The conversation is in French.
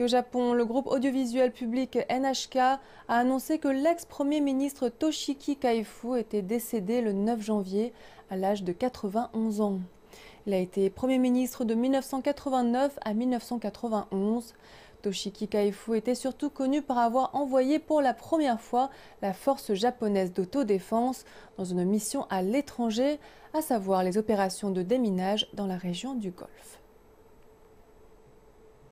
Au Japon, le groupe audiovisuel public NHK a annoncé que l'ex-premier ministre Toshiki Kaifu était décédé le 9 janvier à l'âge de 91 ans. Il a été Premier ministre de 1989 à 1991. Toshiki Kaifu était surtout connu par avoir envoyé pour la première fois la force japonaise d'autodéfense dans une mission à l'étranger, à savoir les opérations de déminage dans la région du Golfe.